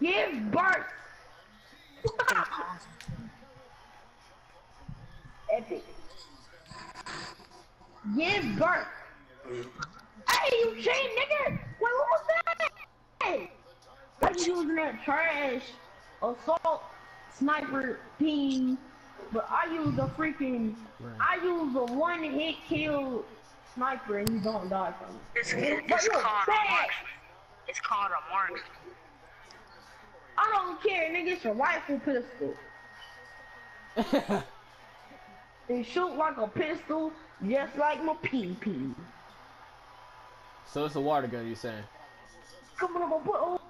Give birth. Epic. Give birth. Hey, you cheat, nigga! Wait, what was that? Hey! Why you using that trash assault sniper team? But I use a freaking, I use a one hit kill sniper and you don't die from it. It's, But it's called a fat. mark. It's called a mark. I don't care, nigga. It's a rifle pistol. It shoot like a pistol, just like my PP. so it's a water gun, you saying? Come on, I'm gonna put.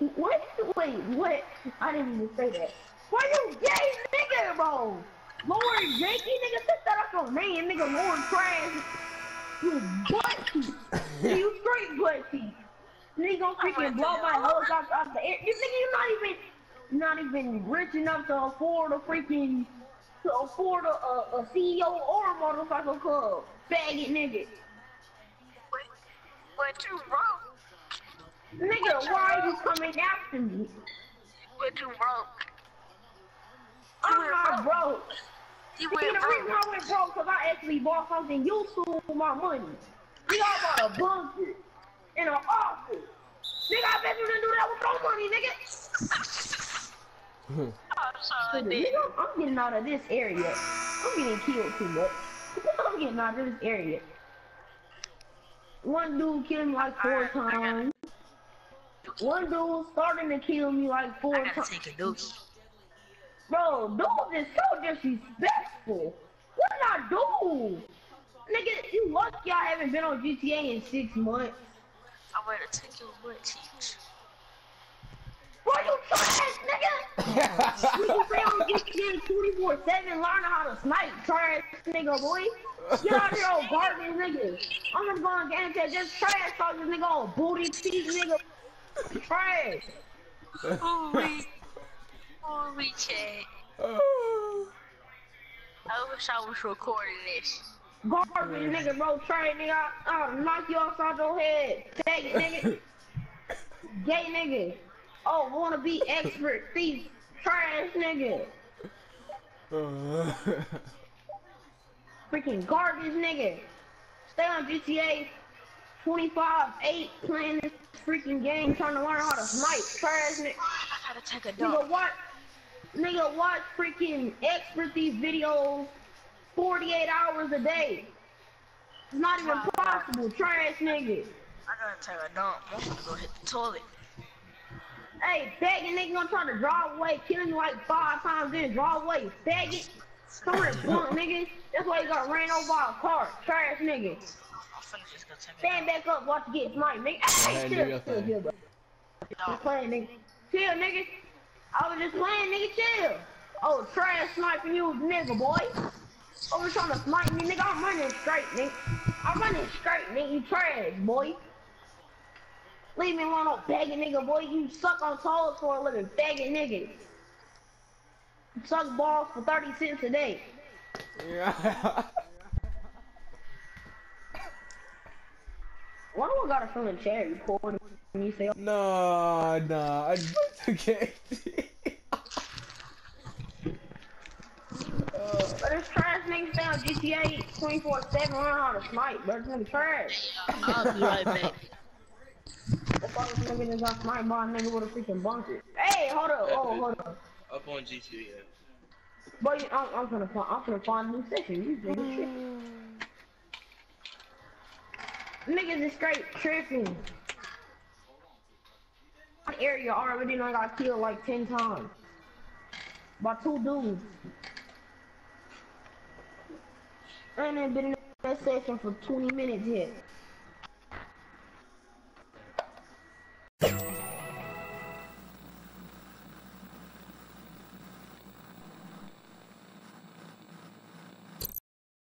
What? Wait, what? I didn't even say that. Why you gay nigga, bro? Lord Jakey, nigga, take that off your name, nigga. Lord Trash. You butt you straight butt Nigga gonna freaking blow my out, out the air. You nigga, you're not even, not even rich enough to afford a freaking, to afford a, a, a CEO or a motorcycle club. Faggot nigga. What, what you broke? Nigga, why are you coming after me? What you broke? I'm not broke. You See, the reason broke. I went broke because I actually bought something useful with my money. We all bought a bunker and an office. Nigga, I bet you didn't do that with your money, nigga. Hmm. I'm sorry, Nigga. I'm getting out of this area. I'm getting killed too much. I'm getting out of this area. One dude killed me like four Alright, times. One dude starting to kill me like four I gotta times. take a dookie. Bro, dude is so disrespectful. What did I do? Nigga, you lucky I haven't been on GTA in six months. I'm ready to take your butt cheeks. Boy, you trash, nigga! You can stay on GTA 24 7 learning how to snipe, trash nigga, boy. Get out of here, old garbage nigga. I'm just going game that just trash talk this nigga on booty teeth, nigga. Trash. Holy, holy shit. I wish I was recording this. Garbage nigga, bro. Trash nigga. I'll knock you upside your head. Take it, nigga. Gay nigga. Oh, wanna be expert thief. Trash nigga. Freaking garbage nigga. Stay on GTA 25 8 playing this freaking game trying to learn how to snipe. Trash nigga. I gotta take a Nigga, dump. watch. Nigga, watch freaking expert these videos 48 hours a day. It's not even possible. Trash nigga. I gotta take a dump. I'm gonna go hit the toilet. Hey, faggot nigga gonna try to drive away, killing you like five times, then drive away. Faggot. Come here, punk nigga. That's why you got ran over by a car. Trash nigga. I'm finna just go take a Stand back up, watch you get sniped, nigga. ahead Hey, chill, chill, chill, bro. Just playing, nigga. Chill, nigga. I was just playing, nigga. Chill. Oh, trash sniping you, nigga, boy. Oh, you trying to fight me, nigga? I'm running straight, nigga. I'm running straight, nigga. You trash, boy. Leave me alone, faggot nigga, boy. You suck on toes for a living, faggot nigga. You suck balls for 30 cents a day. yeah. Why do I got a feeling Chad recording when you say, no, no, I okay. but this trash nigga stay on GTA 24 7 learn how to snipe, bro. It's nigga trash. I'll be right back. The fuck is nigga that got sniped by a nigga with a freaking bunker? Hey, hold up, oh, hold up. Up on GTA. Boy, I'm, I'm gonna find, I'm gonna find a new section. You niggas tripping. Niggas is straight tripping. My area already done got killed like 10 times. By two dudes. I ain't been in that section for 20 minutes yet.